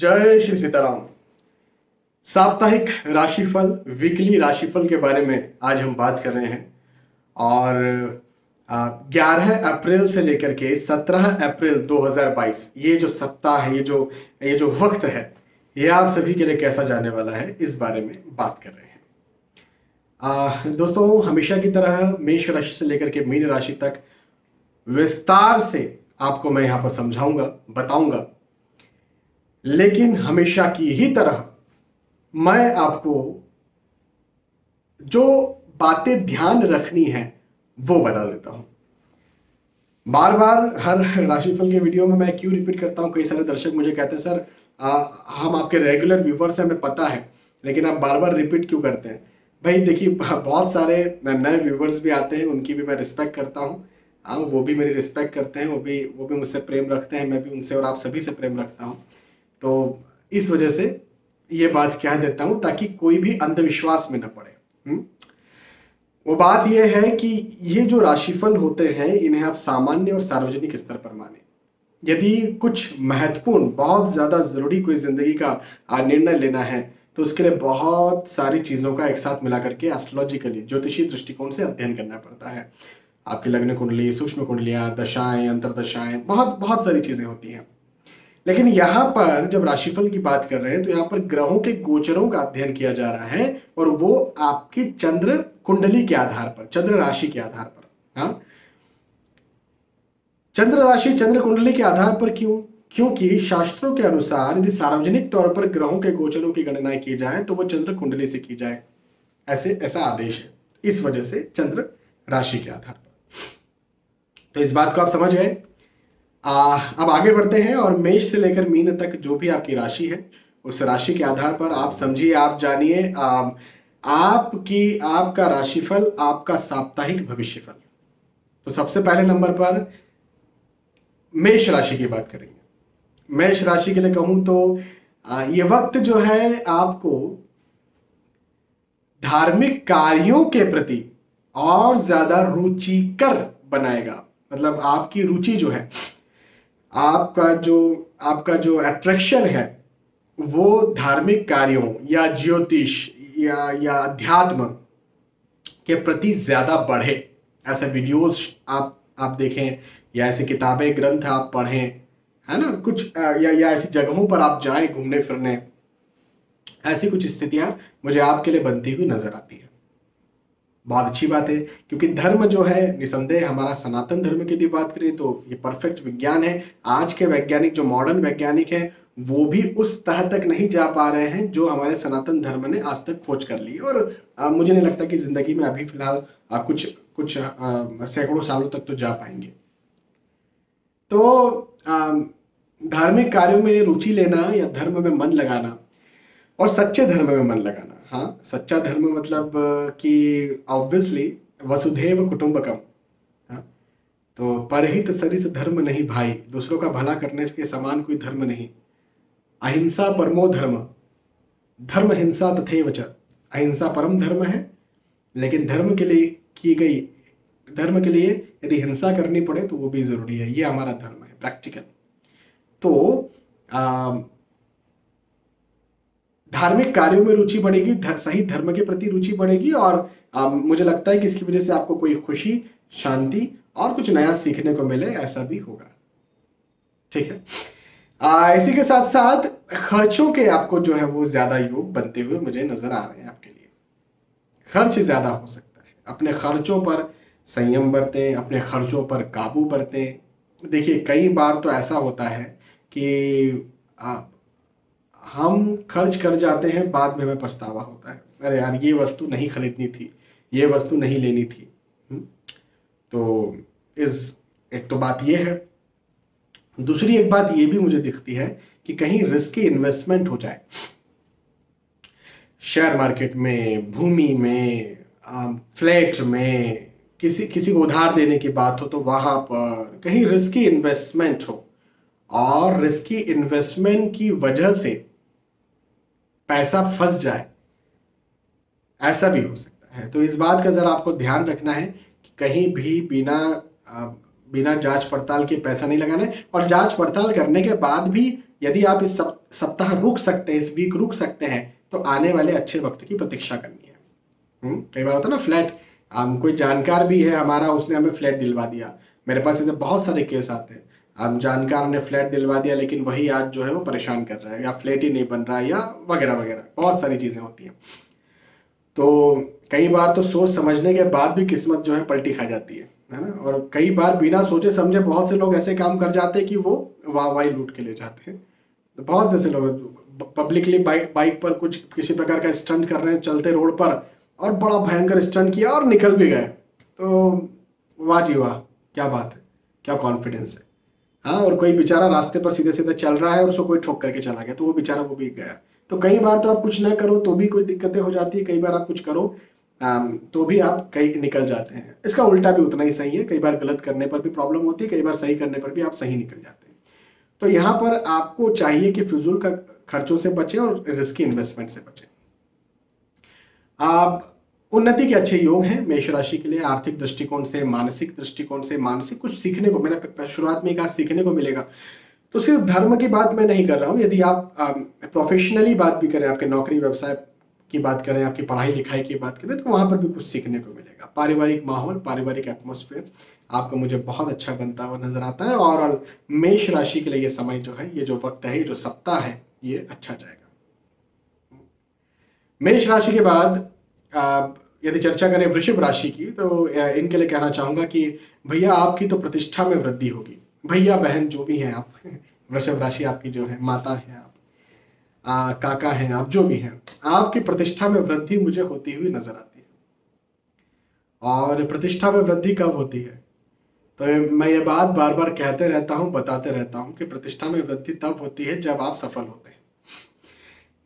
जय श्री सीताराम। साप्ताहिक राशिफल वीकली राशिफल के बारे में आज हम बात कर रहे हैं। और 11 अप्रैल से लेकर के 17 अप्रैल 2022 ये जो सप्ताह है ये जो ये जो वक्त है ये आप सभी के लिए कैसा जाने वाला है इस बारे में बात कर रहे हैं। आ, दोस्तों हमेशा की तरह मेष राशि से लेकर के मीन राशि तक विस्तार से आपको मैं यहाँ पर समझाऊँगा बताऊँगा। लेकिन हमेशा की ही तरह मैं आपको जो बातें ध्यान रखनी है वो बता देता हूँ। बार बार हर राशिफल के वीडियो में मैं क्यों रिपीट करता हूँ? कई सारे दर्शक मुझे कहते हैं सर आ, हम आपके रेगुलर व्यूवर्स हैं हमें पता है लेकिन आप बार बार रिपीट क्यों करते हैं? भाई देखिए बहुत सारे नए व्यूवर्स भी आते हैं उनकी भी मैं रिस्पेक्ट करता हूँ। हाँ वो भी मेरी रिस्पेक्ट करते हैं वो भी वो भी मुझसे प्रेम रखते हैं मैं भी उनसे और आप सभी से प्रेम रखता हूँ। तो इस वजह से ये बात कह देता हूँ ताकि कोई भी अंधविश्वास में न पड़े? हम्म? वो बात यह है कि ये जो राशिफल होते हैं, इन्हें आप सामान्य और सार्वजनिक स्तर पर माने यदि कुछ महत्वपूर्ण, बहुत ज़्यादा ज़रूरी कोई ज़िंदगी का निर्णय लेना है तो उसके लिए बहुत सारी चीज़ों का एक साथ मिला करके एस्ट्रोलॉजिकली ज्योतिषी दृष्टिकोण से अध्ययन करना पड़ता है आपकी लग्न कुंडली, सूक्ष्म कुंडलियाँ, दशाएँ, अंतरदशाएँ, बहुत बहुत सारी चीज़ें होती हैं लेकिन यहाँ पर जब राशिफल की बात कर रहे हैं तो यहाँ पर ग्रहों के गोचरों का अध्ययन किया जा रहा है, और वो आपकी चंद्र कुंडली के आधार पर, चंद्र राशि के आधार पर। हाँ? चंद्र राशि चंद्र कुंडली के आधार पर क्यों? क्योंकि शास्त्रों के अनुसार, यदि सार्वजनिक तौर पर ग्रहों के गोचरों की गणना की जाए तो वो चंद्र कुंडली से की जाए। ऐसे, ऐसा आदेश है। इस वजह से चंद्र राशि के आधार पर। तो इस बात को आप समझ गए? आ, अब आगे बढ़ते हैं और मेष से लेकर मीन तक जो भी आपकी राशि है उस राशि के आधार पर आप समझिए आप जानिए आपकी आपका राशिफल आपका साप्ताहिक भविष्यफल। तो सबसे पहले नंबर पर मेष राशि की बात करेंगे। मेष राशि के लिए कहूँ तो ये वक्त जो है आपको धार्मिक कार्यों के प्रति और ज़्यादा रुचिकर बनाएगा। मतलब आपकी रुचि जो है आपका जो आपका जो अट्रैक्शन है, वो धार्मिक कार्यों या ज्योतिष या या अध्यात्म के प्रति ज़्यादा बढ़े। ऐसे वीडियोस आप आप देखें, या ऐसी किताबें, ग्रंथ आप पढ़ें, है ना? कुछ या या ऐसी जगहों पर आप जाएँ घूमने फिरने ऐसी कुछ स्थितियाँ मुझे आपके लिए बनती हुई नज़र आती है। बहुत अच्छी बात है क्योंकि धर्म जो है निसंदेह हमारा सनातन धर्म की यदि बात करें तो ये परफेक्ट विज्ञान है। आज के वैज्ञानिक जो मॉडर्न वैज्ञानिक है वो भी उस तह तक नहीं जा पा रहे हैं जो हमारे सनातन धर्म ने आज तक खोज कर ली और आ, मुझे नहीं लगता कि ज़िंदगी में अभी फ़िलहाल कुछ कुछ सैकड़ों सालों तक तो जा पाएँगे। तो धार्मिक कार्यों में रुचि लेना या धर्म में मन लगाना और सच्चे धर्म में मन लगाना हाँ सच्चा धर्म मतलब कि ऑब्वियसली वसुधैव कुटुंबकम हाँ तो परहित सरिस धर्म नहीं भाई दूसरों का भला करने के समान कोई धर्म नहीं। अहिंसा परमो धर्म धर्म हिंसा तथे वच अहिंसा परम धर्म है लेकिन धर्म के लिए की गई धर्म के लिए यदि हिंसा करनी पड़े तो वो भी ज़रूरी है ये हमारा धर्म है प्रैक्टिकल तो आ, धार्मिक कार्यों में रुचि बढ़ेगी धर, सही धर्म के प्रति रुचि बढ़ेगी और आ, मुझे लगता है कि इसकी वजह से आपको कोई खुशी शांति और कुछ नया सीखने को मिले ऐसा भी होगा। ठीक है? आ, इसी के साथ साथ खर्चों के आपको जो है वो ज़्यादा योग बनते हुए मुझे नज़र आ रहे हैं आपके लिए। खर्च ज़्यादा हो सकता है। अपने खर्चों पर संयम बरतें अपने खर्चों पर काबू बरतें। देखिए कई बार तो ऐसा होता है कि हम खर्च कर जाते हैं, बाद में हमें पछतावा होता है। अरे यार, ये वस्तु नहीं खरीदनी थी, ये वस्तु नहीं लेनी थी। हम्म? तो इस, एक तो बात ये है। दूसरी एक बात ये भी मुझे दिखती है कि कहीं रिस्की इन्वेस्टमेंट हो जाए। शेयर मार्केट में, भूमि में फ्लैट में, किसी किसी को उधार देने की बात हो तो वहाँ पर कहीं रिस्की इन्वेस्टमेंट हो। और रिस्की इन्वेस्टमेंट की वजह से पैसा फंस जाए ऐसा भी हो सकता है। तो इस बात का ज़रा आपको ध्यान रखना है कि कहीं भी बिना बिना जाँच पड़ताल के पैसा नहीं लगाना है। और जाँच पड़ताल करने के बाद भी यदि आप इस सप्ताह रुक सकते हैं इस वीक रुक सकते हैं तो आने वाले अच्छे वक्त की प्रतीक्षा करनी है। हम्म, कई बार होता है ना फ्लैट हम कोई जानकार भी है हमारा उसने हमें फ्लैट दिलवा दिया। मेरे पास ऐसे बहुत सारे केस आते हैं। अब जानकार ने फ्लैट दिलवा दिया, लेकिन वही आज जो है वो परेशान कर रहा है, या फ्लैट ही नहीं बन रहा है या वगैरह वगैरह, बहुत सारी चीज़ें होती हैं। तो कई बार तो सोच समझने के बाद भी किस्मत जो है पलटी खा जाती है है ना? और कई बार बिना सोचे समझे बहुत से लोग ऐसे काम कर जाते हैं कि वो वाह वाही लूट के ले जाते हैं। तो बहुत से ऐसे लोग पब्लिकली बाइक बाइक पर कुछ किसी प्रकार का स्टंट कर रहे हैं, चलते रोड पर, और बड़ा भयंकर स्टंट किया और निकल भी गए। तो वाह जी वाह, क्या बात है, क्या कॉन्फिडेंस है। हाँ और कोई बेचारा रास्ते पर सीधे सीधे चल रहा है और उसको कोई ठोक करके चला गया तो वो बेचारा वो भी गया। तो कई बार तो आप कुछ ना करो तो भी कोई दिक्कतें हो जाती है, कई बार आप कुछ करो तो भी आप कहीं निकल जाते हैं। इसका उल्टा भी उतना ही सही है, कई बार गलत करने पर भी प्रॉब्लम होती है, कई बार सही करने पर भी आप सही निकल जाते हैं। तो यहाँ पर आपको चाहिए कि फिजूल का खर्चों से बचें और रिस्की इन्वेस्टमेंट से बचें। आप उन्नति के अच्छे योग हैं मेष राशि के लिए, आर्थिक दृष्टिकोण से, मानसिक दृष्टिकोण से, मानसिक कुछ सीखने को मैंने शुरुआत में कहा सीखने को मिलेगा? तो सिर्फ़ धर्म की बात मैं नहीं कर रहा हूँ। यदि आप प्रोफेशनली बात भी करें, आपके नौकरी व्यवसाय की बात करें, आपकी पढ़ाई लिखाई की बात करें तो वहाँ पर भी कुछ सीखने को मिलेगा। पारिवारिक माहौल, पारिवारिक एटमोसफेयर आपको मुझे बहुत अच्छा बनता हुआ नज़र आता है और मेष राशि के लिए ये समय जो है, ये जो वक्त है, ये जो सप्ताह है, ये अच्छा जाएगा। मेष राशि के बाद यदि चर्चा करें वृषभ राशि की तो इनके लिए कहना चाहूँगा कि भैया आपकी तो प्रतिष्ठा में वृद्धि होगी। भैया बहन जो भी हैं आप वृषभ राशि आपकी जो है माता है आप आ, काका हैं आप जो भी हैं आपकी प्रतिष्ठा में वृद्धि मुझे होती हुई नज़र आती है। और प्रतिष्ठा में वृद्धि कब होती है? तो मैं ये बात बार बार कहते रहता हूँ बताते रहता हूँ कि प्रतिष्ठा में वृद्धि तब होती है जब आप सफल होते हैं।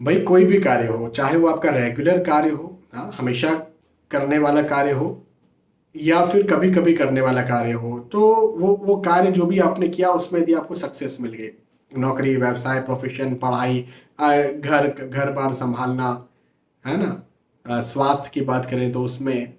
भाई कोई भी कार्य हो चाहे वो आपका रेगुलर कार्य हो हाँ हमेशा करने वाला कार्य हो, या फिर कभी कभी करने वाला कार्य हो तो वो वो कार्य जो भी आपने किया, उसमें यदि आपको सक्सेस मिल गई नौकरी, व्यवसाय प्रोफेशन पढ़ाई घर घर बार संभालना, है ना? स्वास्थ्य की बात करें तो उसमें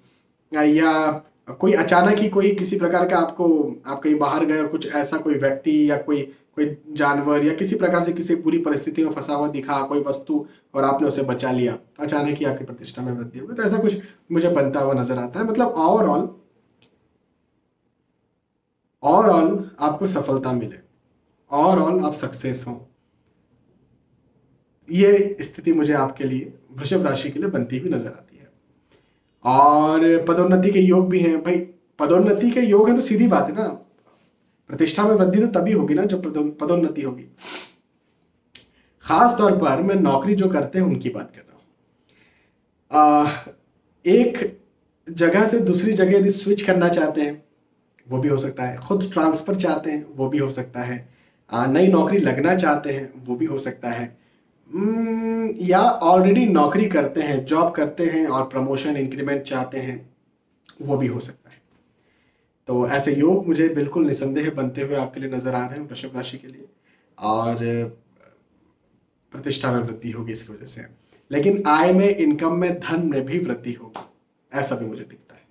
या कोई अचानक ही कोई किसी प्रकार का आपको, आप कहीं बाहर गए और कुछ ऐसा कोई व्यक्ति या कोई कोई जानवर या किसी प्रकार से किसी बुरी परिस्थिति में फंसा हुआ दिखा कोई वस्तु और आपने उसे बचा लिया, अचानक ही आपकी प्रतिष्ठा में वृद्धि होगी तो ऐसा कुछ मुझे बनता हुआ नज़र आता है। मतलब ओवरऑल ओवरऑल आपको सफलता मिले। ओवरऑल आप सक्सेस हो। ये स्थिति मुझे आपके लिए, वृषभ राशि के लिए बनती हुई नज़र आती है। और पदोन्नति के योग भी हैं। भाई, पदोन्नति के योग है तो सीधी बात है ना। प्रतिष्ठा में वृद्धि तो तभी होगी ना जब पदोन्नति होगी। खास तौर पर मैं नौकरी जो करते हैं उनकी बात कर रहा हूँ। एक जगह से दूसरी जगह यदि स्विच करना चाहते हैं वो भी हो सकता है। खुद ट्रांसफ़र चाहते हैं वो भी हो सकता है। नई नौकरी लगना चाहते हैं वो भी हो सकता है। हम्म, या ऑलरेडी नौकरी करते हैं जॉब करते हैं और प्रमोशन इंक्रीमेंट चाहते हैं वो भी हो सकता है। तो ऐसे योग मुझे बिल्कुल निसंदेह बनते हुए आपके लिए नज़र आ रहे हैं वृषभ राशि के लिए। और प्रतिष्ठा में वृद्धि होगी इसकी वजह से। लेकिन आय में इनकम में धन में भी वृद्धि होगी। ऐसा भी मुझे दिखता है।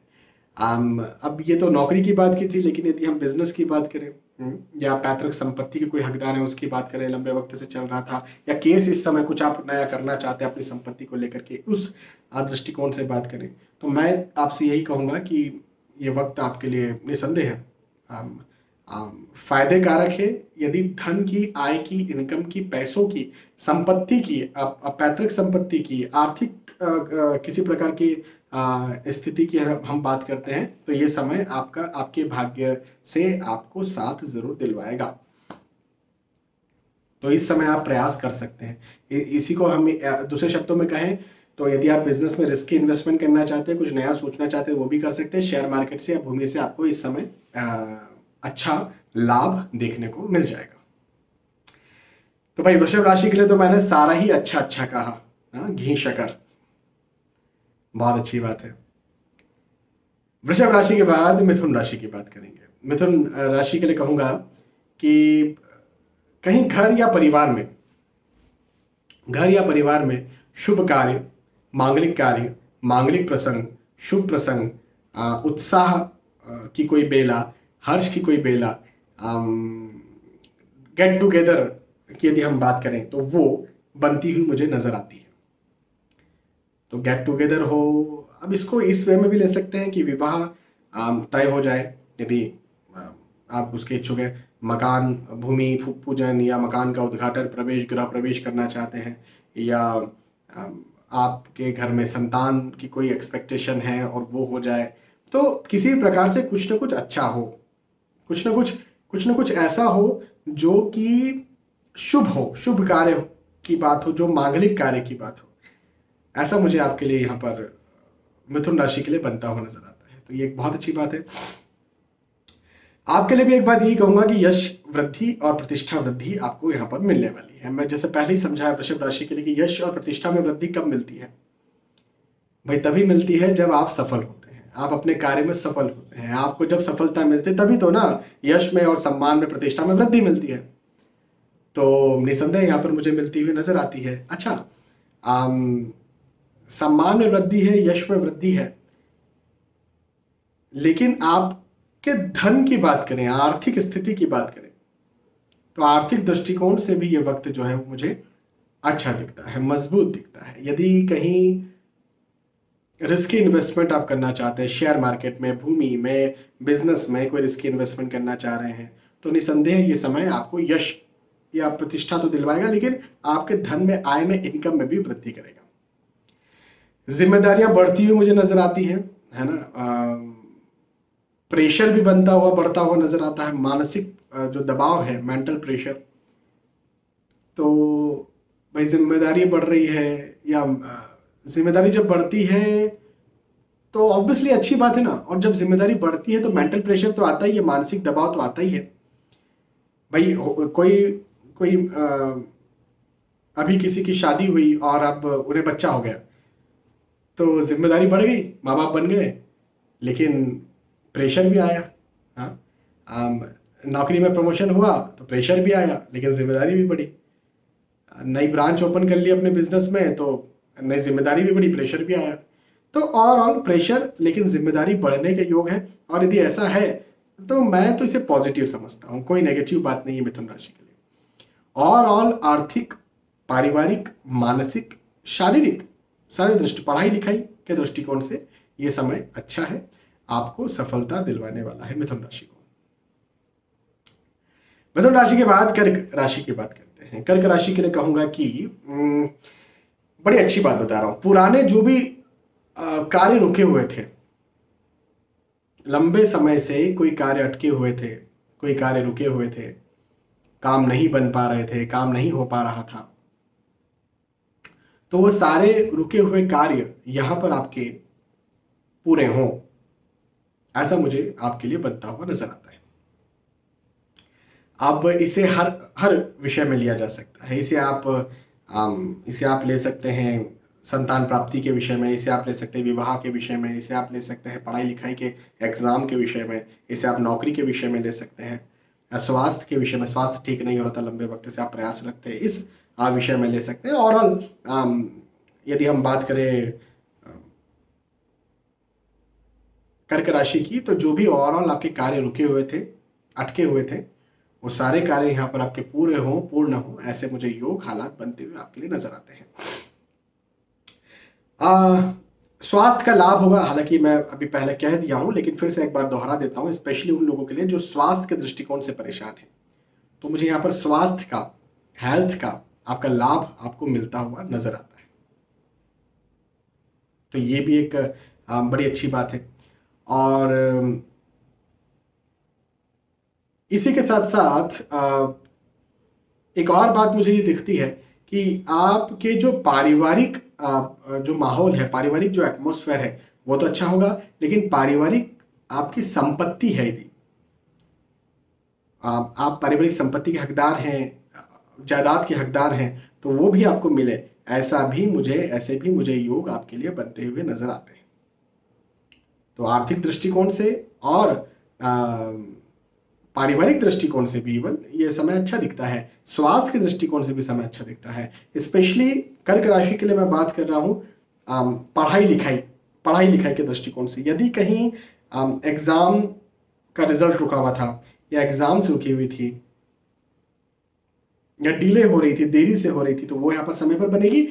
आम अब ये तो नौकरी की बात की थी लेकिन यदि हम बिज़नेस की बात करें हम्म, या पैतृक संपत्ति के कोई हकदार है उसकी बात करें लंबे वक्त से चल रहा था या केस इस समय कुछ आप नया करना चाहते हैं अपनी संपत्ति को लेकर के उस दृष्टिकोण से बात करें तो मैं आपसे यही कहूँगा कि ये वक्त आपके लिए निसंदेह है। फ़ायदे कारक है यदि धन की, आय की इनकम की, पैसों की, संपत्ति की पैतृक संपत्ति की, आर्थिक किसी प्रकार की स्थिति की हम बात करते हैं तो ये समय आपका, आपके भाग्य से आपको साथ ज़रूर दिलवाएगा। तो इस समय आप प्रयास कर सकते हैं। इसी को हम दूसरे शब्दों में कहें तो यदि आप बिज़नेस में रिस्की इन्वेस्टमेंट करना चाहते हैं कुछ नया सोचना चाहते हैं वो भी कर सकते हैं। शेयर मार्केट से या भूमि से आपको इस समय अच्छा लाभ देखने को मिल जाएगा। तो भाई वृषभ राशि के लिए तो मैंने सारा ही अच्छा अच्छा कहा। हाँ, घी शकर। बहुत अच्छी बात है। वृषभ राशि के बाद मिथुन राशि की बात करेंगे। मिथुन राशि के लिए कहूँगा कि कहीं घर या परिवार में घर या परिवार में शुभ कार्य मांगलिक कार्य, मांगलिक प्रसंग, शुभ प्रसंग उत्साह की कोई बेला, हर्ष की कोई बेला गेट टुगेदर की यदि हम बात करें तो वो बनती हुई मुझे नज़र आती है। तो गेट टुगेदर हो, अब इसको इस वे में भी ले सकते हैं कि विवाह तय हो जाए, यदि आप उसके इच्छुक हैं, मकान, भूमि पूजन या मकान का उद्घाटन, प्रवेश, गृह प्रवेश करना चाहते हैं, या आपके घर में संतान की कोई एक्सपेक्टेशन है और वो हो जाए तो किसी प्रकार से कुछ ना कुछ अच्छा हो। कुछ ना कुछ कुछ ना कुछ ऐसा हो जो कि शुभ हो, शुभ कार्य की बात हो, जो मांगलिक कार्य की बात हो। ऐसा मुझे आपके लिए यहाँ पर मिथुन राशि के लिए बनता हुआ नज़र आता है। तो ये एक बहुत अच्छी बात है। आपके लिए भी एक बात यही कहूँगा कि यश वृद्धि और प्रतिष्ठा वृद्धि आपको यहाँ पर मिलने वाली है। मैं जैसे पहले ही समझाया वृषभ राशि के लिए कि यश और प्रतिष्ठा में वृद्धि कब मिलती है? भाई तभी मिलती है जब आप सफल होते हैं। आप अपने कार्य में सफल होते हैं। आपको जब सफलता मिलती है तभी तो ना यश में और सम्मान में प्रतिष्ठा में वृद्धि मिलती है। तो निसंदेह यहाँ पर मुझे मिलती हुई नज़र आती है। अच्छा आम, सम्मान में वृद्धि है यश में वृद्धि है। लेकिन आप कि धन की बात करें, आर्थिक स्थिति की बात करें तो आर्थिक दृष्टिकोण से भी ये वक्त जो है मुझे अच्छा दिखता है, मज़बूत दिखता है। यदि कहीं रिस्की इन्वेस्टमेंट आप करना चाहते हैं शेयर मार्केट में, भूमि में बिज़नेस में कोई रिस्की इन्वेस्टमेंट करना चाह रहे हैं तो निसंदेह ये समय आपको यश या प्रतिष्ठा तो दिलवाएगा, लेकिन आपके धन में, आय में इनकम में भी वृद्धि करेगा। जिम्मेदारियाँ बढ़ती हुई मुझे नज़र आती है है ना? प्रेशर भी बनता हुआ बढ़ता हुआ नज़र आता है मानसिक जो दबाव है मेंटल प्रेशर तो भाई ज़िम्मेदारी बढ़ रही है या ज़िम्मेदारी जब बढ़ती है तो ऑब्वियसली अच्छी बात है ना। और जब ज़िम्मेदारी बढ़ती है तो मेंटल प्रेशर तो आता ही है मानसिक दबाव तो आता ही है। भाई कोई कोई आ, अभी किसी की शादी हुई और अब उन्हें बच्चा हो गया तो ज़िम्मेदारी बढ़ गई माँ बाप बन गए लेकिन प्रेशर भी आया हाँ। नौकरी में प्रमोशन हुआ तो प्रेशर भी आया, लेकिन ज़िम्मेदारी भी बढ़ी। नई ब्रांच ओपन कर ली अपने बिज़नेस में तो नई ज़िम्मेदारी भी बढ़ी प्रेशर भी आया। तो ओवरऑल प्रेशर लेकिन ज़िम्मेदारी बढ़ने के योग है। और यदि ऐसा है तो मैं तो इसे पॉजिटिव समझता हूँ, कोई नेगेटिव बात नहीं है मिथुन राशि के लिए। ओवरऑल आर्थिक, पारिवारिक, मानसिक, शारीरिक, सारे दृष्टि पढ़ाई लिखाई के दृष्टिकोण से ये समय अच्छा है। आपको सफलता दिलवाने वाला है मिथुन राशि को। मिथुन राशि के बाद कर्क राशि की बात करते हैं। कर्क राशि के लिए कहूँगा कि बड़ी अच्छी बात बता रहा हूँ। पुराने जो भी कार्य रुके हुए थे, लंबे समय से कोई कार्य अटके हुए थे, कोई कार्य रुके हुए थे, काम नहीं बन पा रहे थे, काम नहीं हो पा रहा था तो वो सारे रुके हुए कार्य यहाँ पर आपके पूरे हों। ऐसा मुझे आपके लिए बनता हुआ नज़र आता है। अब इसे हर हर विषय में लिया जा सकता है। इसे आप इसे आप ले सकते हैं संतान प्राप्ति के विषय में, इसे आप ले सकते हैं विवाह के विषय में, इसे आप ले सकते हैं पढ़ाई लिखाई के एग्ज़ाम के विषय में, इसे आप नौकरी के विषय में ले सकते हैं। स्वास्थ्य के विषय में, स्वास्थ्य ठीक नहीं हो रहा था लंबे वक्त से आप प्रयास रखते हैं, इस विषय में ले सकते हैं। और यदि हम बात करें कर्क राशि की तो जो भी ओवरऑल आपके कार्य रुके हुए थे, अटके हुए थे, वो सारे कार्य यहाँ पर आपके पूरे हों, पूर्ण हो, ऐसे मुझे योग हालात बनते हुए आपके लिए नज़र आते हैं। स्वास्थ्य का लाभ होगा, हालाँकि मैं अभी पहले कह दिया हूँ, लेकिन फिर से एक बार दोहरा देता हूँ स्पेशली उन लोगों के लिए जो स्वास्थ्य के दृष्टिकोण से परेशान है। तो मुझे यहाँ पर स्वास्थ्य का हेल्थ का आपका लाभ आपको मिलता हुआ नज़र आता है। तो ये भी एक बड़ी अच्छी बात है। और इसी के साथ साथ एक और बात मुझे ये दिखती है कि आपके जो पारिवारिक जो माहौल है पारिवारिक जो एटमोसफेयर है वो तो अच्छा होगा लेकिन पारिवारिक आपकी संपत्ति है यदि आप, आप पारिवारिक संपत्ति के हकदार हैं जायदाद के हकदार हैं तो वो भी आपको मिले। ऐसा भी मुझे ऐसे भी मुझे योग आपके लिए बनते हुए नज़र आते हैं। तो आर्थिक दृष्टिकोण से और पारिवारिक दृष्टिकोण से भी इवन ये समय अच्छा दिखता है। स्वास्थ्य के दृष्टिकोण से भी समय अच्छा दिखता है। स्पेशली कर्क राशि के लिए मैं बात कर रहा हूँ पढ़ाई लिखाई पढ़ाई लिखाई के दृष्टिकोण से। यदि कहीं एग्ज़ाम का रिज़ल्ट रुका हुआ था या एग्ज़ाम्स रुकी हुई थी, या डिले हो रही थी, देरी से हो रही थी तो वो यहाँ पर समय पर बनेगी।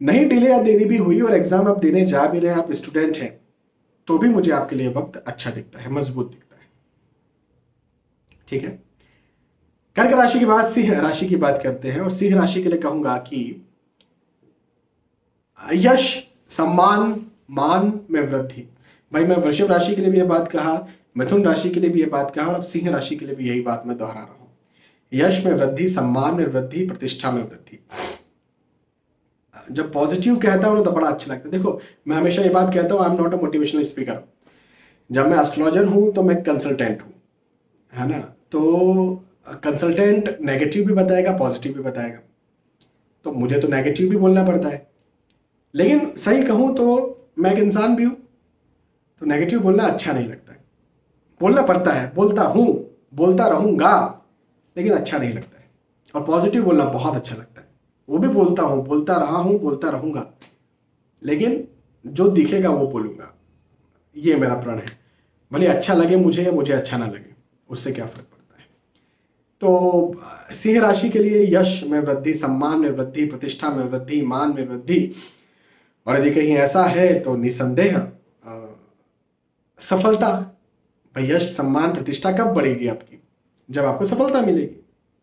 नहीं डिले या देरी भी हुई और एग्ज़ाम आप देने जा भी रहे आप स्टूडेंट हैं तो भी मुझे आपके लिए वक्त अच्छा दिखता है, मज़बूत दिखता है। ठीक है? कर्क राशि के बाद सिंह राशि की बात करते हैं और सिंह राशि के लिए कहूँगा कि यश, सम्मान, मान में वृद्धि। भाई, मैं वृषभ राशि के लिए भी यह बात कहा, मिथुन राशि के लिए भी यह बात कहा और अब सिंह राशि के लिए भी यही बात मैं दोहरा रहा हूँ। यश में वृद्धि, सम्मान में वृद्धि, प्रतिष्ठा में वृद्धि। जब पॉजिटिव कहता हूँ तो बड़ा अच्छा लगता है। देखो, मैं हमेशा ये बात कहता हूँ I am not a motivational speaker जब मैं एस्ट्रोलॉजर हूँ तो मैं कंसल्टेंट हूँ, है ना? तो कंसल्टेंट नेगेटिव भी बताएगा पॉजिटिव भी बताएगा। तो मुझे तो नेगेटिव भी बोलना पड़ता है। लेकिन सही कहूँ तो मैं एक इंसान भी हूँ तो नेगेटिव बोलना अच्छा नहीं लगता है। बोलना पड़ता है, बोलता हूँ, बोलता रहूँगा, लेकिन अच्छा नहीं लगता है। और पॉजिटिव बोलना बहुत अच्छा लगता है। वो भी बोलता हूँ, बोलता रहा हूँ, बोलता रहूँगा। लेकिन जो दिखेगा वो बोलूँगा। ये मेरा प्रण है। भले अच्छा लगे मुझे या मुझे अच्छा ना लगे, उससे क्या फ़र्क पड़ता है? तो सिंह राशि के लिए यश में वृद्धि, सम्मान में वृद्धि, प्रतिष्ठा में वृद्धि, मान में वृद्धि। और यदि कहीं ऐसा है तो निसंदेह सफलता। भाई यश, सम्मान, प्रतिष्ठा कब बढ़ेगी आपकी? जब आपको सफलता मिलेगी।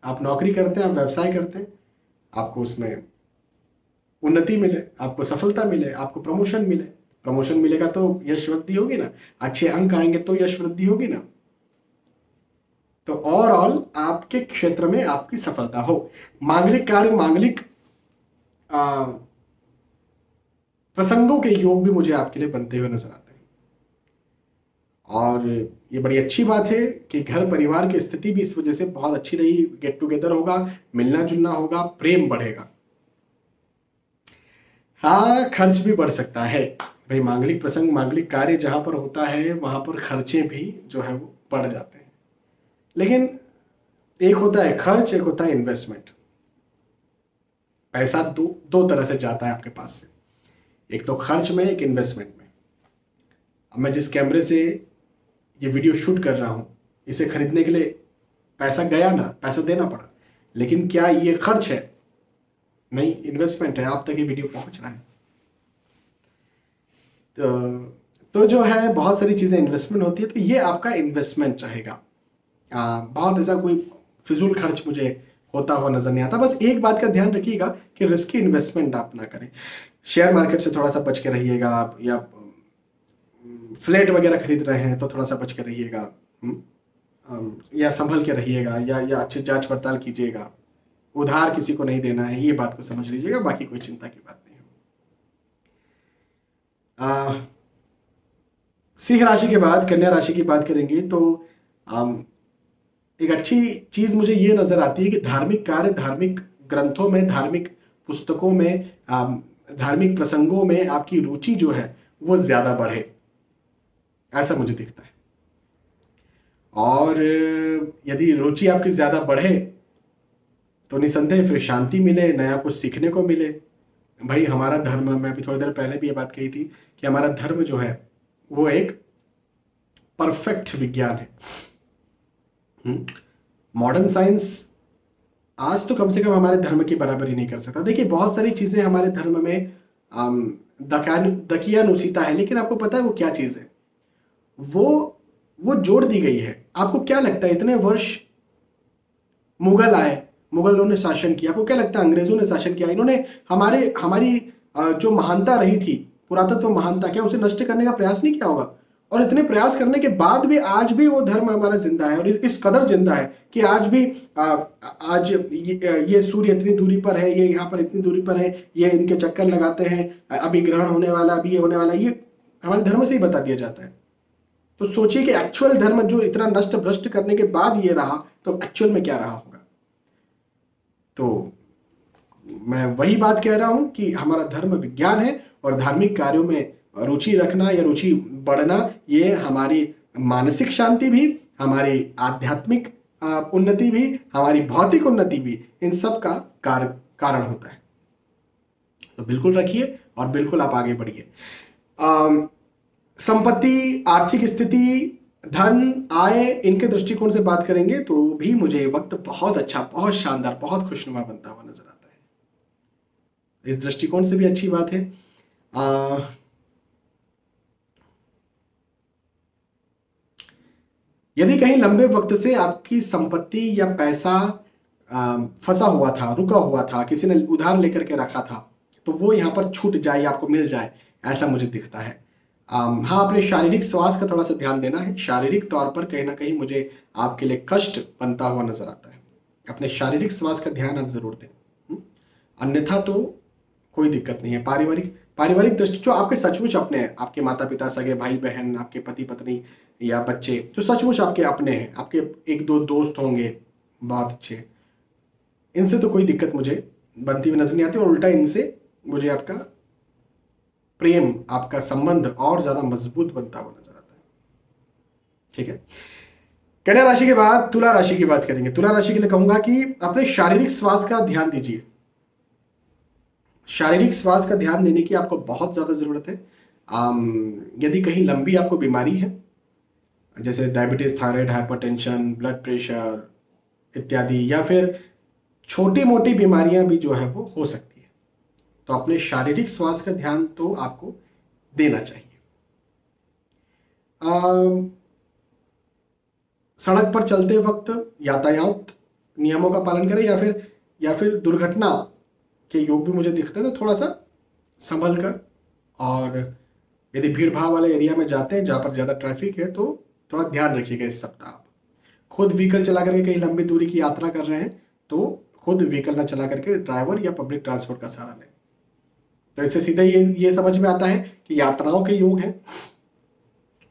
आप नौकरी करते हैं, आप व्यवसाय करते हैं आपको उसमें उन्नति मिले, आपको सफलता मिले, आपको प्रमोशन मिले। प्रमोशन मिलेगा तो यश वृद्धि होगी ना। अच्छे अंक आएँगे तो यश वृद्धि होगी ना। तो ओवरऑल आपके क्षेत्र में आपकी सफलता हो। मांगलिक कार्य, मांगलिक प्रसंगों के योग भी मुझे आपके लिए बनते हुए नज़र आते हैं। और ये बड़ी अच्छी बात है कि घर परिवार की स्थिति भी इस वजह से बहुत अच्छी रही। गेट टुगेदर होगा, मिलना जुलना होगा, प्रेम बढ़ेगा। हाँ खर्च भी बढ़ सकता है। भाई, मांगलिक प्रसंग, मांगलिक कार्य जहाँ पर होता है, वहाँ पर खर्चे भी जो है वो बढ़ जाते हैं। लेकिन एक होता है खर्च, एक होता है इन्वेस्टमेंट पैसा दो दो तरह से जाता है आपके पास से। एक तो खर्च में, एक इन्वेस्टमेंट में। अब मैं जिस कैमरे से ये वीडियो शूट कर रहा हूँ। इसे खरीदने के लिए पैसा गया ना पैसा देना पड़ा। लेकिन क्या ये खर्च है? नहीं इन्वेस्टमेंट है। आप तक ये वीडियो पहुँच रहा है। तो, तो जो है बहुत सारी चीज़ें इन्वेस्टमेंट होती है तो ये आपका इन्वेस्टमेंट रहेगा। आ, बहुत ऐसा कोई फिजूल खर्च मुझे होता हुआ नज़र नहीं आता। बस एक बात का ध्यान रखिएगा कि रिस्की इन्वेस्टमेंट आप ना करें। शेयर मार्केट से थोड़ा सा बच के रहिएगा या फ्लैट वगैरह खरीद रहे हैं तो थोड़ा सा बच के रहिएगा। हम्म, या संभल के रहिएगा या या अच्छी जाँच पड़ताल कीजिएगा। उधार किसी को नहीं देना है ये बात को समझ लीजिएगा बाकी कोई चिंता की बात नहीं है। सिंह राशि के बाद कन्या राशि की बात करेंगे तो आ, एक अच्छी चीज़ मुझे ये नज़र आती है कि धार्मिक कार्य धार्मिक ग्रंथों में धार्मिक पुस्तकों में धार्मिक प्रसंगों में आपकी रुचि जो है वो ज़्यादा बढ़े। ऐसा मुझे दिखता है। और यदि रुचि आपकी ज़्यादा बढ़े तो निसंदेह फिर शांति मिले नया कुछ सीखने को मिले। भाई हमारा धर्म मैं अभी थोड़ी देर पहले भी ये बात कही थी कि हमारा धर्म जो है वो एक परफेक्ट विज्ञान है। मॉडर्न हम्म, साइंस आज तो कम से कम हमारे धर्म की बराबरी नहीं कर सकता। देखिए बहुत सारी चीज़ें हमारे धर्म में दकियानुसीता है लेकिन आपको पता है वो क्या चीज़ है? वो वो जोड़ दी गई है। आपको क्या लगता है इतने वर्ष मुगल आए मुगलों ने शासन किया? आपको क्या लगता है अंग्रेज़ों ने शासन किया? इन्होंने हमारे हमारी जो महानता रही थी पुरातत्व महानता क्या उसे नष्ट करने का प्रयास नहीं किया होगा? और इतने प्रयास करने के बाद भी आज भी वो धर्म हमारा ज़िंदा है और इस कदर ज़िंदा है कि आज भी आ, आज ये, ये सूर्य इतनी दूरी पर है ये यहाँ पर इतनी दूरी पर है ये इनके चक्कर लगाते हैं अभी ग्रहण होने वाला अभी ये होने वाला ये हमारे धर्म से ही बता दिया जाता है। तो सोचिए कि एक्चुअल धर्म जो इतना नष्ट भ्रष्ट करने के बाद ये रहा तो एक्चुअल में क्या रहा होगा? तो मैं वही बात कह रहा हूँ कि हमारा धर्म विज्ञान है और धार्मिक कार्यों में रुचि रखना या रुचि बढ़ना ये हमारी मानसिक शांति भी हमारी आध्यात्मिक उन्नति भी हमारी भौतिक उन्नति भी इन सब का कार, कारण होता है। तो बिल्कुल रखिए और बिल्कुल आप आगे बढ़िए। संपत्ति आर्थिक स्थिति धन आय इनके दृष्टिकोण से बात करेंगे तो भी मुझे ये वक्त बहुत अच्छा बहुत शानदार बहुत खुशनुमा बनता हुआ नज़र आता है। इस दृष्टिकोण से भी अच्छी बात है। आ, यदि कहीं लंबे वक्त से आपकी संपत्ति या पैसा फंसा हुआ था रुका हुआ था किसी ने उधार लेकर के रखा था तो वो यहाँ पर छूट जाए आपको मिल जाए ऐसा मुझे दिखता है। हाँ अपने शारीरिक स्वास्थ्य का थोड़ा सा ध्यान देना है। शारीरिक तौर पर कहीं ना कहीं मुझे आपके लिए कष्ट बनता हुआ नज़र आता है। अपने शारीरिक स्वास्थ्य का ध्यान आप ज़रूर दें। हम्म? अन्यथा तो कोई दिक्कत नहीं है। पारिवारिक पारिवारिक दृष्टि, जो आपके सचमुच अपने हैं, आपके माता पिता सगे भाई बहन आपके पति पत्नी या बच्चे, जो सचमुच आपके अपने हैं, आपके एक दो दोस्त होंगे, बहुत अच्छे। इनसे तो कोई दिक्कत मुझे बनती हुई नज़र नहीं आती और उल्टा इनसे मुझे आपका प्रेम आपका संबंध और ज़्यादा मज़बूत बनता हुआ नज़र आता है। ठीक है? कन्या राशि के बाद तुला राशि की बात करेंगे। तुला राशि के लिए कहूँगा कि अपने शारीरिक स्वास्थ्य का ध्यान दीजिए। शारीरिक स्वास्थ्य का ध्यान देने की आपको बहुत ज़्यादा ज़रूरत है। यदि कहीं लंबी आपको बीमारी है, जैसे diabetes thyroid hypertension blood pressure इत्यादि, या फिर छोटी मोटी बीमारियाँ भी जो है वो हो सकती तो अपने शारीरिक स्वास्थ्य का ध्यान तो आपको देना चाहिए। आ, सड़क पर चलते वक्त यातायात नियमों का पालन करें या फिर या फिर दुर्घटना के योग भी मुझे दिखते हैं तो थोड़ा सा संभल कर और यदि भीड़ भाड़ वाले एरिया में जाते हैं जहाँ पर ज़्यादा ट्रैफ़िक है तो थोड़ा ध्यान रखिएगा इस सप्ताह आप। खुद व्हीकल चला करके कहीं लंबी दूरी की यात्रा कर रहे हैं तो खुद व्हीकल ना चला करके ड्राइवर या पब्लिक ट्रांसपोर्ट का सहारा लें। तो इससे सीधे ये ये समझ में आता है कि यात्राओं के योग हैं।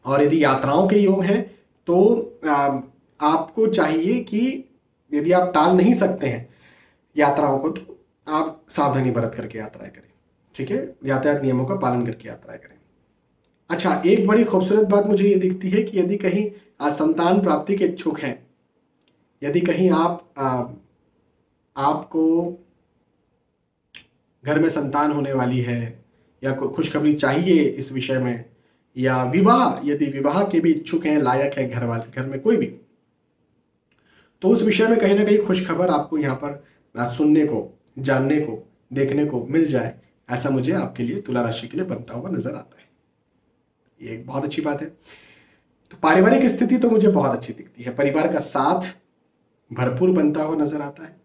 और यदि यात्राओं के योग हैं तो आ, आपको चाहिए कि यदि आप टाल नहीं सकते हैं यात्राओं को तो आप सावधानी बरत करके यात्राएँ करें। ठीक है? यातायात नियमों का पालन करके यात्राएँ करें। अच्छा एक बड़ी खूबसूरत बात मुझे ये दिखती है कि यदि कहीं संतान प्राप्ति के इच्छुक हैं यदि कहीं आप आ, आपको घर में संतान होने वाली है, या कोई खुशखबरी चाहिए इस विषय में, या विवाह, यदि विवाह के भी इच्छुक हैं, लायक है घर वाले, घर में कोई भी तो उस विषय में कहीं ना कहीं खुशखबर आपको यहाँ पर सुनने को, जानने को, देखने को मिल जाए, ऐसा मुझे आपके लिए तुला राशि के लिए बनता हुआ नज़र आता है। ये एक बहुत अच्छी बात है। तो पारिवारिक स्थिति तो मुझे बहुत अच्छी दिखती है। परिवार का साथ भरपूर बनता हुआ नज़र आता है।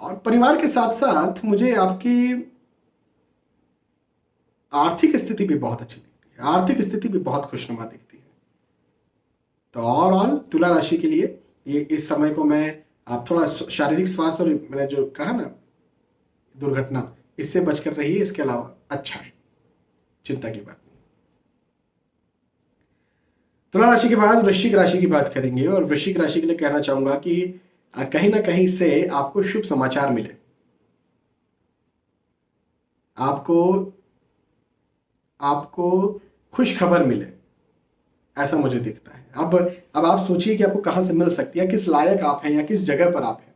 और परिवार के साथ साथ मुझे आपकी आर्थिक स्थिति भी बहुत अच्छी दिखती है। आर्थिक स्थिति भी बहुत खुशनुमा दिखती है। तो ओवरऑल तुला राशि के लिए ये इस समय को मैं, आप थोड़ा शारीरिक स्वास्थ्य और मैंने जो कहा ना, दुर्घटना, इससे बचकर रहिए, इसके अलावा अच्छा है। चिंता की बात नहीं। तुला राशि के बाद वृश्चिक राशि की बात करेंगे और वृश्चिक राशि के लिए कहना चाहूँगा कि कहीं ना कहीं से आपको शुभ समाचार मिले। आपको आपको खुश खबर मिले ऐसा मुझे दिखता है। अब अब आप सोचिए कि आपको कहाँ से मिल सकती है किस लायक आप हैं या किस जगह पर आप हैं।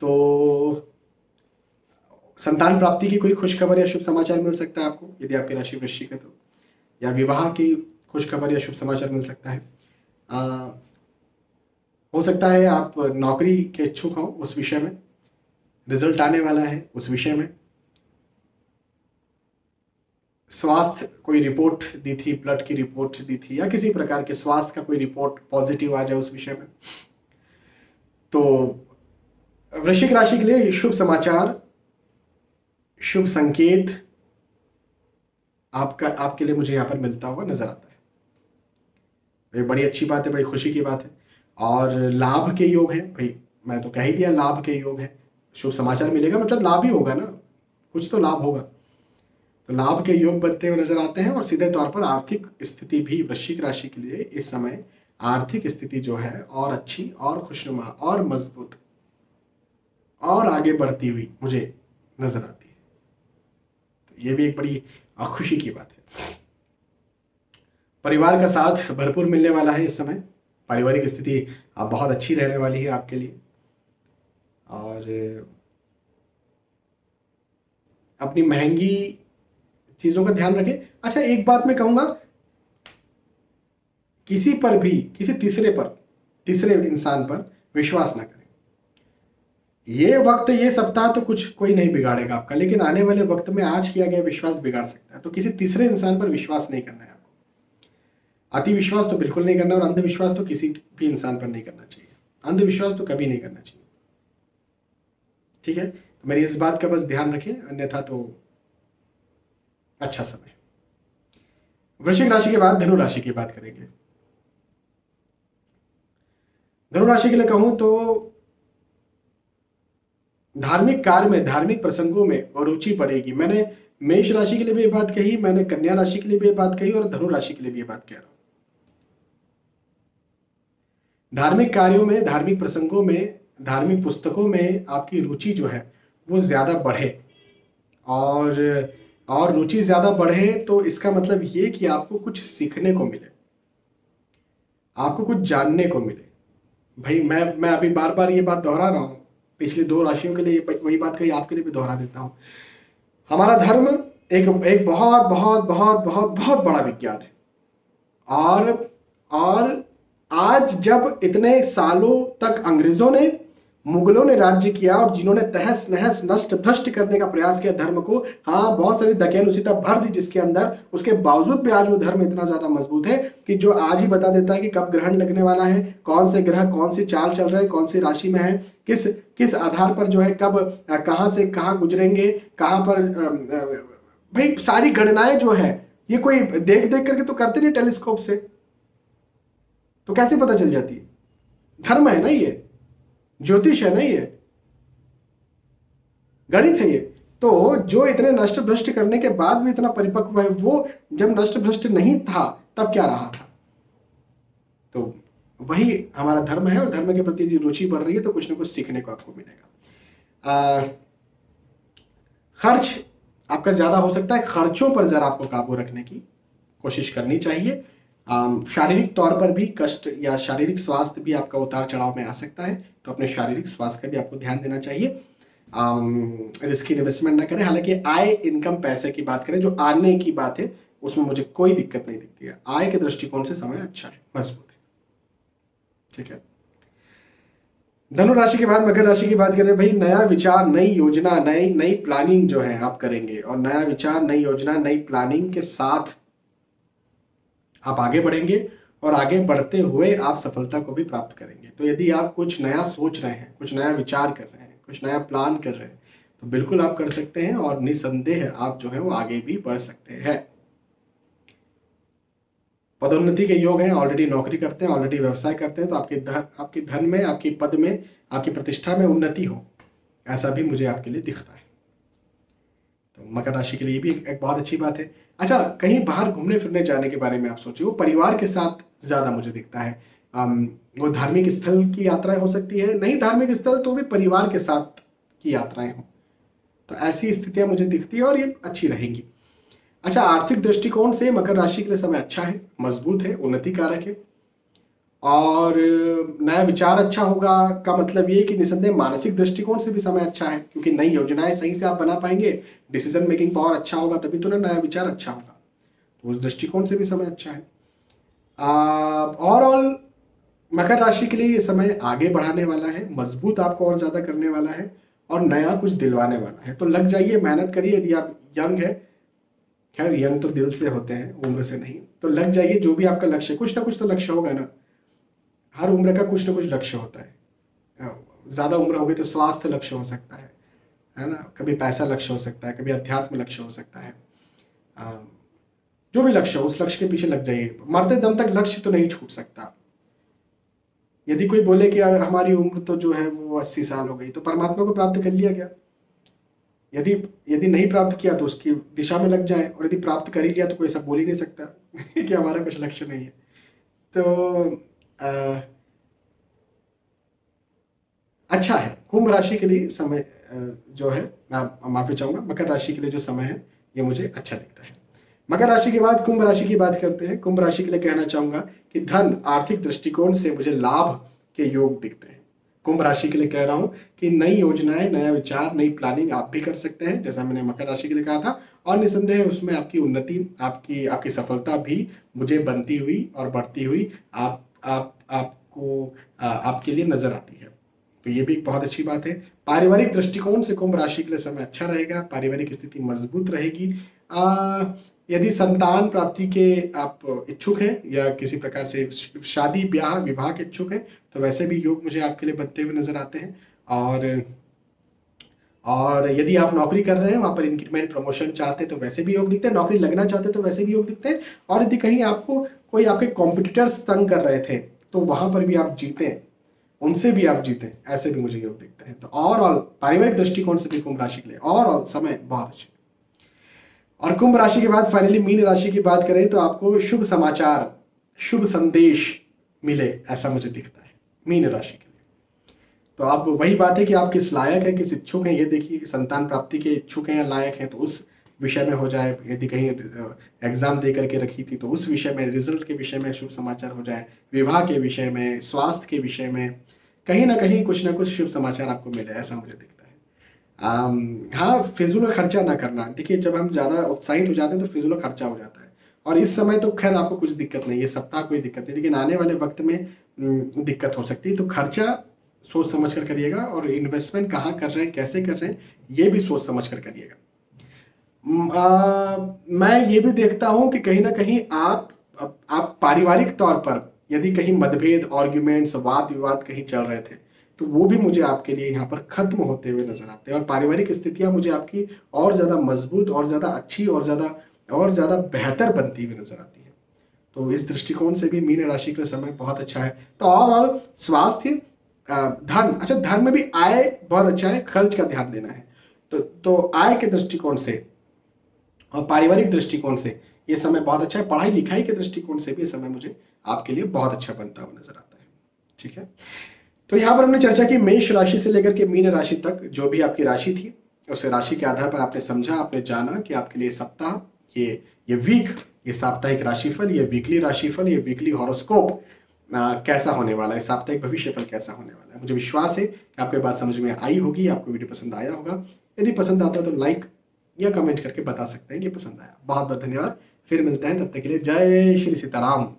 तो संतान प्राप्ति की कोई खुश खबर या शुभ समाचार मिल सकता है आपको? यदि आपकी राशि वृश्चिक है तो या विवाह की खुश खबर या शुभ समाचार मिल सकता है। आ, हो सकता है आप नौकरी के इच्छुक हों उस विषय में। रिज़ल्ट आने वाला है उस विषय में। स्वास्थ्य कोई रिपोर्ट दी थी, ब्लड की रिपोर्ट दी थी, या किसी प्रकार के स्वास्थ्य का कोई रिपोर्ट पॉजिटिव आ जाए उस विषय में। तो वृश्चिक राशि के लिए शुभ समाचार, शुभ संकेत आपका, आपके लिए मुझे यहाँ पर मिलता हुआ नज़र आता है। ये बड़ी अच्छी बात है, बड़ी खुशी की बात है। और लाभ के योग है। भाई, मैं तो कह ही दिया लाभ के योग है। शुभ समाचार मिलेगा मतलब लाभ ही होगा ना। कुछ तो लाभ होगा। तो लाभ के योग बनते हुए नज़र आते हैं और सीधे तौर पर आर्थिक स्थिति भी वृश्चिक राशि के लिए इस समय आर्थिक स्थिति जो है और अच्छी और खुशनुमा और मज़बूत और आगे बढ़ती हुई मुझे नज़र आती है। तो ये भी एक बड़ी खुशी की बात है। परिवार का साथ भरपूर मिलने वाला है इस समय। पारिवारिक स्थिति बहुत अच्छी रहने वाली है आपके लिए। और, अपनी महँगी चीज़ों का ध्यान रखें। अच्छा एक बात मैं कहूँगा, किसी पर भी, किसी तीसरे पर, तीसरे इंसान पर विश्वास ना करें। ये वक्त, ये सप्ताह तो कुछ, कोई नहीं बिगाड़ेगा आपका, लेकिन आने वाले वक्त में आज किया गया विश्वास बिगाड़ सकता है। तो किसी तीसरे इंसान पर विश्वास नहीं करना है अति विश्वास तो बिल्कुल नहीं करना और अंधविश्वास तो किसी भी इंसान पर नहीं करना चाहिए। अंधविश्वास तो कभी नहीं करना चाहिए। ठीक है? तो मेरी इस बात का बस ध्यान रखें, अन्यथा तो अच्छा समय। वृश्चिक राशि के बाद धनु राशि की बात करेंगे। धनु राशि के लिए कहूँ तो धार्मिक कार्य में, धार्मिक प्रसंगों में रुचि बढ़ेगी। मैंने मेष राशि के लिए भी ये बात कही, मैंने कन्या राशि के लिए भी ये बात कही और धनु राशि के लिए भी ये बात कह रहा हूँ। धार्मिक कार्यों में, धार्मिक प्रसंगों में, धार्मिक पुस्तकों में आपकी रुचि जो है, वो ज़्यादा बढ़े। और और रुचि ज़्यादा बढ़े तो इसका मतलब ये कि आपको कुछ सीखने को मिले। आपको कुछ जानने को मिले। भाई, मैं मैं अभी बार बार ये बात दोहरा रहा हूँ। पिछले दो राशियों के लिए वही बात कही, आपके लिए भी दोहरा देता हूँ। हमारा धर्म एक एक बहुत बहुत बहुत बहुत बहुत बड़ा विज्ञान है। और और आज जब इतने सालों तक अंग्रेज़ों ने, मुगलों ने राज्य किया और जिन्होंने तहस नहस नष्ट भ्रष्ट करने का प्रयास किया धर्म को हाँ बहुत सारी दकियानुसिता भर दी जिसके अंदर, उसके बावजूद भी आज वो धर्म इतना ज़्यादा मज़बूत है कि जो आज ही बता देता है कि कब ग्रहण लगने वाला है, कौन से ग्रह, कौन सी चाल चल रहे हैं, कौन सी राशि में है, किस किस आधार पर जो है कब कहाँ से कहाँ गुजरेंगे, कहाँ पर भाई सारी गणनाएँ जो है, ये कोई देख देख करके तो करते नहीं टेलीस्कोप से। तो कैसे पता चल जाती है? धर्म है ना ये? ज्योतिष है ना ये? गणित है ये। तो जो इतने नष्ट भ्रष्ट करने के बाद भी इतना परिपक्व है, वो जब नष्ट भ्रष्ट नहीं था, तब क्या रहा था? तो वही हमारा धर्म है और धर्म के प्रति यदि रुचि बढ़ रही है तो कुछ ना कुछ सीखने को आपको मिलेगा। खर्च आपका ज़्यादा हो सकता है। खर्चों पर जरा आपको काबू रखने की कोशिश करनी चाहिए। शारीरिक तौर पर भी कष्ट या शारीरिक स्वास्थ्य भी आपका उतार चढ़ाव में आ सकता है तो अपने शारीरिक स्वास्थ्य का भी आपको ध्यान देना चाहिए। रिस्क इन्वेस्टमेंट ना करें। हालाँकि आय इनकम पैसे की बात करें, जो आने की बात है, उसमें मुझे कोई दिक्कत नहीं दिखती है। आय के दृष्टिकोण से समय अच्छा है मज़बूत है। ठीक है? धनु राशि के बाद, मकर राशि की बात करें, भाई, नया विचार, नई योजना, नई नई प्लानिंग जो है आप करेंगे, और नया विचार, नई योजना, नई प्लानिंग के साथ आप आगे बढ़ेंगे और आगे बढ़ते हुए आप सफलता को भी प्राप्त करेंगे। तो यदि आप कुछ नया सोच रहे हैं कुछ नया विचार कर रहे हैं कुछ नया प्लान कर रहे हैं तो बिल्कुल आप कर सकते हैं और निसंदेह आप जो है वो आगे भी बढ़ सकते हैं। पदोन्नति के योग हैं ऑलरेडी नौकरी करते हैं ऑलरेडी व्यवसाय करते हैं तो आपके धन आपके धन में आपकी पद में आपकी प्रतिष्ठा में उन्नति हो। ऐसा भी मुझे आपके लिए दिखता है। तो मकर राशि के लिए भी एक, बहुत अच्छी बात है। अच्छा कहीं बाहर घूमने फिरने जाने के बारे में आप सोचिए, वो परिवार के साथ ज़्यादा मुझे दिखता है। वो धार्मिक स्थल की यात्राएँ हो सकती है, नहीं धार्मिक स्थल तो भी परिवार के साथ की यात्राएँ हो। तो ऐसी स्थितियाँ मुझे दिखती है और ये अच्छी रहेंगी। अच्छा आर्थिक दृष्टिकोण से मकर राशि के लिए समय अच्छा है, मज़बूत है उन्नति कारक है। और नया विचार अच्छा होगा का मतलब ये कि निसंदेह मानसिक दृष्टिकोण से भी समय अच्छा है, क्योंकि नई योजनाएँ सही से आप बना पाएँगे डिसीज़न मेकिंग पावर अच्छा होगा, तभी तो ना नया विचार अच्छा होगा। तो उस दृष्टिकोण से भी समय अच्छा है। ओवरऑल मकर राशि के लिए ये समय आगे बढ़ाने वाला है, मज़बूत आपको और ज़्यादा करने वाला है, और नया कुछ दिलवाने वाला है। तो लग जाइए, मेहनत करिए, यदि आप यंग है, खैर यंग तो दिल से होते हैं, उम्र से नहीं। तो लग जाइए, जो भी आपका लक्ष्य कुछ ना कुछ तो लक्ष्य होगा ना। हर उम्र का कुछ ना कुछ लक्ष्य होता है। ज़्यादा उम्र हो गई तो स्वास्थ्य लक्ष्य हो सकता है है ना? कभी पैसा लक्ष्य हो सकता है, कभी अध्यात्म लक्ष्य हो सकता है। जो भी लक्ष्य हो, उस लक्ष्य के पीछे लग जाइए। मरते दम तक लक्ष्य तो नहीं छूट सकता। यदि कोई बोले कि यार हमारी उम्र तो जो है वो अस्सी साल हो गई तो परमात्मा को प्राप्त कर लिया गया। यदि यदि नहीं प्राप्त किया तो उसकी दिशा में लग जाए, और यदि प्राप्त कर ही लिया तो कोई ऐसा बोल ही नहीं सकता कि हमारा कुछ लक्ष्य नहीं है। तो आ, अच्छा है कुंभ राशि के लिए समय जो है मैं माफ़ी चाहूँगा मकर राशि के लिए जो समय है ये मुझे अच्छा दिखता है। मकर राशि के बाद कुंभ राशि की बात करते हैं कुंभ राशि के लिए कहना चाहूँगा कि धन आर्थिक दृष्टिकोण से मुझे लाभ के योग दिखते हैं। कुंभ राशि के लिए कह रहा हूँ कि नई योजनाएँ नया विचार नई प्लानिंग आप भी कर सकते हैं जैसा मैंने मकर राशि के लिए कहा था और निसंदेह उसमें आपकी उन्नति आपकी आपकी सफलता भी मुझे बनती हुई और बढ़ती हुई आप आप, आपको आपके लिए नज़र आती है। तो ये भी एक बहुत अच्छी बात है। पारिवारिक दृष्टिकोण से कुंभ राशि के लिए समय अच्छा रहेगा। पारिवारिक स्थिति मज़बूत रहेगी। यदि संतान प्राप्ति के आप इच्छुक हैं या किसी प्रकार से शादी, ब्याह, विवाह के इच्छुक हैं तो वैसे भी योग मुझे आपके लिए बनते हुए नज़र आते हैं। और और यदि आप नौकरी कर रहे हैं, वहाँ पर इंक्रीमेंट प्रमोशन चाहते हैं तो वैसे भी योग दिखते हैं। नौकरी लगना चाहते हैं तो वैसे भी योग दिखते हैं। और यदि कहीं आपको कोई आपके कॉम्पिटिटर्स तंग कर रहे थे तो वहाँ पर भी आप जीते उनसे भी आप जीते ऐसे भी मुझे योग दिखते हैं। तो ओवरऑल पारिवारिक दृष्टिकोण से भी कुंभ राशि के लिए ओवरऑल समय बहुत अच्छे और कुंभ राशि के बाद फाइनली मीन राशि की बात करें तो आपको शुभ समाचार, शुभ संदेश मिले, ऐसा मुझे दिखता है, मीन राशि के लिए। तो आप वही बात है कि आप किस लायक है, किस इच्छुक हैं, ये देखिए, संतान प्राप्ति के इच्छुक हैं या लायक हैं तो उस विषय में हो जाए, यदि कहीं एग्ज़ाम दे करके रखी थी तो उस विषय में रिज़ल्ट के विषय में शुभ समाचार हो जाए, विवाह के विषय में, स्वास्थ्य के विषय में, कहीं ना कहीं कुछ ना कुछ शुभ समाचार आपको मिले ऐसा मुझे दिखता है। हाँ फिजूल खर्चा ना करना। देखिए, जब हम ज़्यादा उत्साहित हो जाते हैं तो फिजूल खर्चा हो जाता है। और इस समय तो खैर आपको कुछ दिक्कत नहीं है सप्ताह कोई दिक्कत नहीं, लेकिन आने वाले वक्त में दिक्कत हो सकती है। तो खर्चा सोच समझ कर करिएगा, और इन्वेस्टमेंट कहाँ कर रहे हैं, कैसे कर रहे हैं, ये भी सोच समझ कर करिएगा। मैं ये भी देखता हूँ कि कहीं ना कहीं आप आप पारिवारिक तौर पर यदि कहीं मतभेद आर्ग्यूमेंट्स वाद विवाद कहीं चल रहे थे तो वो भी मुझे आपके लिए यहाँ पर खत्म होते हुए नज़र आते हैं। और पारिवारिक स्थितियाँ मुझे आपकी और ज़्यादा मज़बूत, और ज़्यादा अच्छी, और ज़्यादा और ज़्यादा बेहतर बनती हुई नज़र आती है। तो इस दृष्टिकोण से भी मीन राशि का समय बहुत अच्छा है। तो ओवरऑल स्वास्थ्य धन अच्छा धन में भी आय बहुत अच्छा है, खर्च का ध्यान देना है। तो तो आय के दृष्टिकोण से और पारिवारिक दृष्टिकोण से ये समय बहुत अच्छा है। पढ़ाई लिखाई के दृष्टिकोण से भी ये समय मुझे आपके लिए बहुत अच्छा बनता हुआ नज़र आता है। ठीक है? तो यहाँ पर हमने चर्चा की मेष राशि से लेकर के मीन राशि तक, जो भी आपकी राशि थी, उस राशि के आधार पर आपने समझा, आपने जाना कि आपके लिए सप्ताह, ये ये वीक ये साप्ताहिक राशिफल, ये वीकली राशिफल, ये वीकली हॉरोस्कोप कैसा होने वाला है, साप्ताहिक भविष्यफल कैसा होने वाला है। मुझे विश्वास है कि आपको बात समझ में आई होगी, आपको वीडियो पसंद आया होगा। यदि पसंद आता है तो लाइक या कमेंट करके बता सकते हैं कि पसंद आया। बहुत बहुत धन्यवाद। फिर मिलते हैं, तब तक के लिए जय श्री सीताराम।